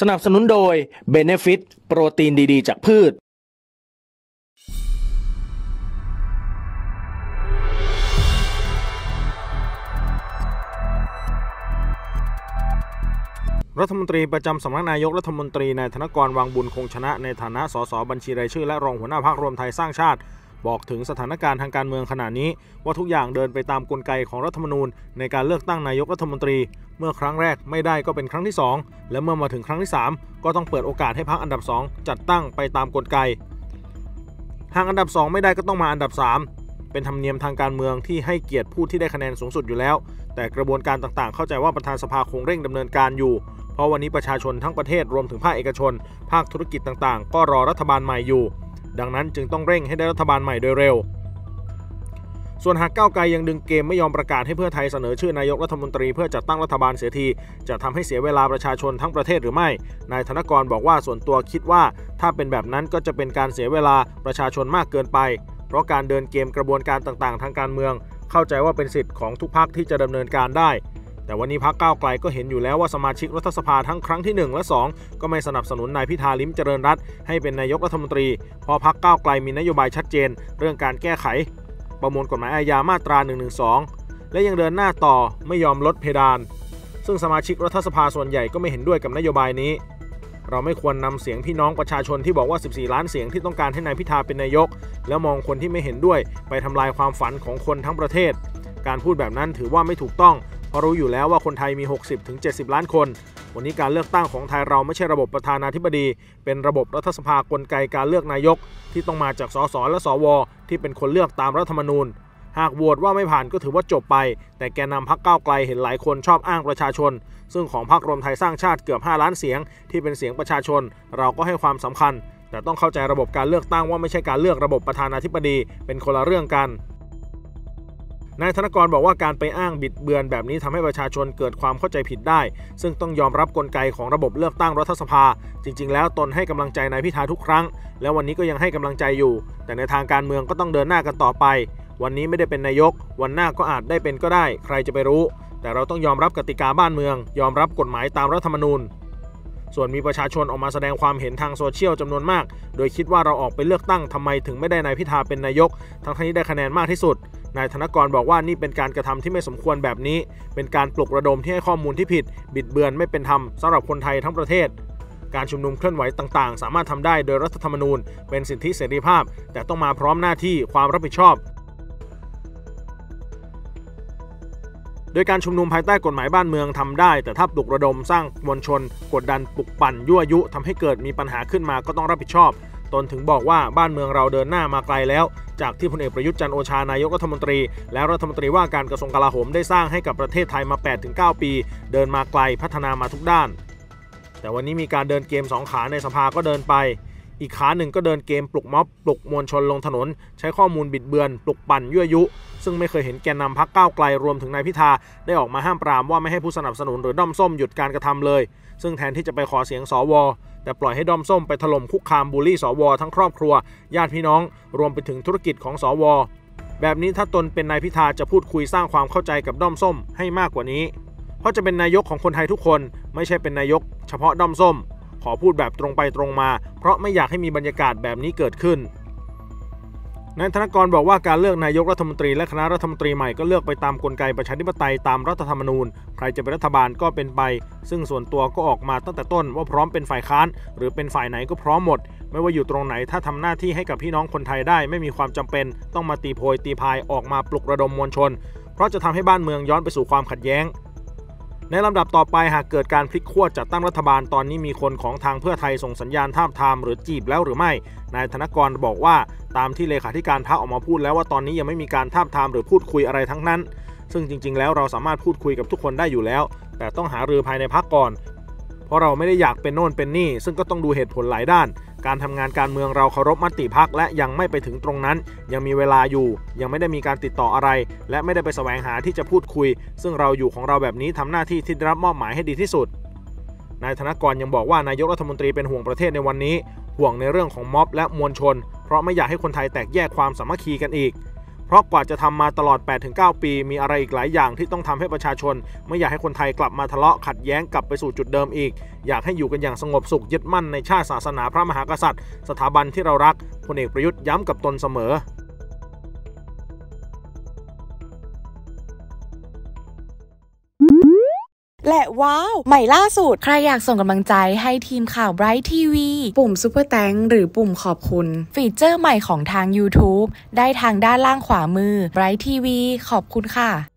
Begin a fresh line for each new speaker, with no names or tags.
สนับสนุนโดย b e n e f i t โปรตีนดีๆ จากพืช
รัฐมนตรีประจำสำนักนายกรัฐมนตรีนายธนกรวังบุญคงชนะในฐานะสสบัญชีรายชื่อและรองหัวหน้าพรรครวมไทยสร้างชาติ บอกถึงสถานการณ์ทางการเมืองขณะนี้ ว่าทุกอย่างเดินไปตามกลไกของรัฐธรรมนูญ ในการเลือกตั้งนายกรัฐมนตรี เมื่อครั้งแรกไม่ได้ก็เป็นครั้งที่ 2 และเมื่อมาถึงครั้งที่ 3 ก็ต้องเปิดโอกาสให้พรรคอันดับ 2 จัดตั้งไปตามกลไก หากอันดับ 2 ไม่ได้ก็ต้องมาอันดับ 3เป็นธรรมเนียมทางการเมืองที่ให้เกียรติผู้ที่ได้คะแนนสูงสุดอยู่แล้ว แต่กระบวนการต่างๆ เข้าใจว่าประธานสภาคงเร่งดำเนินการอยู่ เพราะวันนี้ประชาชนทั้งประเทศรวมถึงภาคเอกชน ภาคธุรกิจต่างๆ ก็รอรัฐบาลใหม่อยู่ ดังนั้นจึงต้องเร่งให้ได้รัฐบาลใหม่โดยเร็ว ส่วนหากก้าวไกลยังดึงเกมไม่ยอมประกาศให้เพื่อไทยเสนอชื่อนายกรัฐมนตรีเพื่อจัดตั้งรัฐบาลเสียที จะทำให้เสียเวลาประชาชนทั้งประเทศหรือไม่ นายธนกรบอกว่าส่วนตัวคิดว่า ถ้าเป็นแบบนั้นก็จะเป็นการเสียเวลาประชาชนมากเกินไป เพราะการเดินเกมกระบวนการต่างๆ ทางการเมือง เข้าใจว่าเป็นสิทธิ์ของทุกพักที่จะดำเนินการได้ แต่วันนี้พักก้าวไกลก็เห็นอยู่แล้วว่าสมาชิกรัฐสภาทั้งครั้งที่ 1 และ 2 ก็ไม่สนับสนุนนายพิธาลิมเจริญรัตให้เป็นนายกรัฐมนตรีเพราะพักก้าวไกลมีนโยบายชัดเจน เรื่องการแก้ไข ประมวลกฎหมายอาญามาตรา 112 และยังเดินหน้าต่อไม่ยอมลดเพดาน ซึ่งสมาชิกรัฐสภาส่วนใหญ่ก็ไม่เห็นด้วยกับนโยบายนี้เราไม่ควรนำเสียงพี่น้องประชาชนที่บอกว่า 14 ล้านเสียงที่ต้องการให้นายพิธาเป็นนายก แล้วมองคนที่ไม่เห็นด้วยไปทำลายความฝันของคนทั้งประเทศ การพูดแบบนั้นถือว่าไม่ถูกต้อง ราะรู้อยู่แล้วว่าคนไทยมี 60-70 ล้านคน วันนี้การเลือกตั้งของไทยเราไม่ใช่ระบบประธานาธิบดี เป็นระบบรัฐสภากลไกการเลือกนายก ที่ต้องมาจากสสและสว ที่เป็นคนเลือกตามรัฐธรรมนูญ หากโหวตว่าไม่ผ่านก็ถือว่าจบไป แต่แกนนำพักก้าวไกลเห็นหลายคนชอบอ้างประชาชน ซึ่งของพรรครวมไทยสร้างชาติเกือบ 5 ล้านเสียง ที่เป็นเสียงประชาชน เราก็ให้ความสำคัญ แต่ต้องเข้าใจระบบการเลือกตั้งว่าไม่ใช่การเลือกระบบประธานาธิบดี เป็นคนละเรื่องกัน นายธนกรบอกว่าการไปอ้างบิดเบือนแบบนี้ทำให้ประชาชนเกิดความเข้าใจผิดได้ ซึ่งต้องยอมรับกลไกของระบบเลือกตั้งรัฐสภา จริง ๆ แล้วตนให้กำลังใจนายพิธาทุกครั้ง แล้ววันนี้ก็ยังให้กำลังใจอยู่ แต่ในทางการเมืองก็ต้องเดินหน้ากันต่อไป วันนี้ไม่ได้เป็นนายก วันหน้าก็อาจได้เป็นก็ได้ ใครจะไปรู้ แต่เราต้องยอมรับกติกาบ้านเมือง ยอมรับกฎหมายตามรัฐธรรมนูญส่วนมีประชาชนออกมาแสดงความเห็นทางโซเชียลจำนวนมาก โดยคิดว่าเราออกไปเลือกตั้งทำไมถึงไม่ได้นายพิธาเป็นนายก ทั้งที่ได้คะแนนมากที่สุด นายธนกรบอกว่านี่เป็นการกระทำที่ไม่สมควรแบบนี้ เป็นการปลุกระดมที่ให้ข้อมูลที่ผิด บิดเบือนไม่เป็นธรรมสำหรับคนไทยทั้งประเทศ การชุมนุมเคลื่อนไหวต่างๆ สามารถทำได้โดยรัฐธรรมนูญ เป็นสิทธิเสรีภาพ แต่ต้องมาพร้อมหน้าที่ความรับผิดชอบโดยการชุมนุมภายใต้กฎหมายบ้านเมืองทำได้ แต่ถ้าปลุกระดมสร้างมวลชน กดดันปลุกปั่นยั่วยุทำให้เกิดมีปัญหาขึ้นมาก็ต้องรับผิดชอบ ตนถึงบอกว่าบ้านเมืองเราเดินหน้ามาไกลแล้ว จากที่พลเอกประยุทธ์จันโอชานายกรัฐมนตรี และรัฐมนตรีว่าการกระทรวงกลาโหมได้สร้างให้กับประเทศไทยมา 8-9 ปี เดินมาไกลพัฒนามาทุกด้าน แต่วันนี้มีการเดินเกมสองขาในสภาก็เดินไป อีกขาหนึ่งก็เดินเกมปลุกม็อบปลุกมวลชนลงถนน ใช้ข้อมูลบิดเบือน ปลุกปั่นยั่วยุ ซึ่งไม่เคยเห็นแกนนำพักก้าวไกลรวมถึงนายพิธาได้ออกมาห้ามปรามว่าไม่ให้ผู้สนับสนุนหรือด้อมส้มหยุดการกระทำเลย ซึ่งแทนที่จะไปขอเสียงสวแต่ปล่อยให้ด้อมส้มไปถล่มคุกคามบูลลี่สวทั้งครอบครัว ญาติพี่น้อง รวมไปถึงธุรกิจของสวแบบนี้ถ้าตนเป็นนายพิธาจะพูดคุยสร้างความเข้าใจกับด้อมส้มให้มากกว่านี้ เพราะจะเป็นนายกของคนไทยทุกคน ไม่ใช่เป็นนายก เฉพาะด้อมส้ม ขอพูดแบบตรงไปตรงมา เพราะไม่อยากให้มีบรรยากาศแบบนี้เกิดขึ้นนายธนกรบอกว่าการเลือกนายกรัฐมนตรีและคณะรัฐมนตรีใหม่ก็เลือกไปตามกลไกประชาธิปไตยตามรัฐธรรมนูญ ใครจะเป็นรัฐบาลก็เป็นไป ซึ่งส่วนตัวก็ออกมาตั้งแต่ต้นว่าพร้อมเป็นฝ่ายค้าน หรือเป็นฝ่ายไหนก็พร้อมหมด ไม่ว่าอยู่ตรงไหนถ้าทำหน้าที่ให้กับพี่น้องคนไทยได้ ไม่มีความจำเป็น ต้องมาตีโพยตีพายออกมาปลุกระดมมวลชน เพราะจะทำให้บ้านเมืองย้อนไปสู่ความขัดแย้ง ในลำดับต่อไปหากเกิดการพลิกขั้วจัดตั้งรัฐบาลตอนนี้มีคนของทางเพื่อไทยส่งสัญญาณทาบทามหรือจีบแล้วหรือไม่ นายธนกรบอกว่าตามที่เลขาธิการพรรคออกมาพูดแล้วว่าตอนนี้ยังไม่มีการทาบทามหรือพูดคุยอะไรทั้งนั้น ซึ่งจริง ๆ แล้วเราสามารถพูดคุยกับทุกคนได้อยู่แล้ว แต่ต้องหารือภายในพรรคก่อน เพราะเราไม่ได้อยากเป็นโน่นเป็นนี่ ซึ่งก็ต้องดูเหตุผลหลายด้าน การทำงานการเมืองเราเคารพมติพักและยังไม่ไปถึงตรงนั้น ยังมีเวลาอยู่ ยังไม่ได้มีการติดต่ออะไร และไม่ได้ไปแสวงหาที่จะพูดคุย ซึ่งเราอยู่ของเราแบบนี้ทำหน้าที่ที่ได้รับมอบหมายให้ดีที่สุดนายธนกรยังบอกว่านายกรัฐมนตรีเป็นห่วงประเทศในวันนี้ ห่วงในเรื่องของม็อบและมวลชน เพราะไม่อยากให้คนไทยแตกแยกความสามัคคีกันอีก เพราะกว่าจะทำมาตลอด 8-9 ปี มีอะไรอีกหลายอย่างที่ต้องทำให้ประชาชน ไม่อยากให้คนไทยกลับมาทะเลาะขัดแย้งกลับไปสู่จุดเดิมอีก อยากให้อยู่กันอย่างสงบสุขยึดมั่นในชาติศาสนาพระมหากษัตริย์ สถาบันที่เรารักพลเอกประยุทธ์ย้ำกับตนเสมอ
และว้าวใหม่ล่าสุด
ใครอยากส่งกำลังใจให้ทีมข่าว Bright TV
ปุ่มซุปเปอร์แตงหรือปุ่มขอบคุณ
ฟีเจอร์ใหม่ของทาง YouTube ได้ทางด้านล่างขวามือ Bright TV ขอบคุณค่ะ